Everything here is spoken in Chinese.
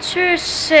去写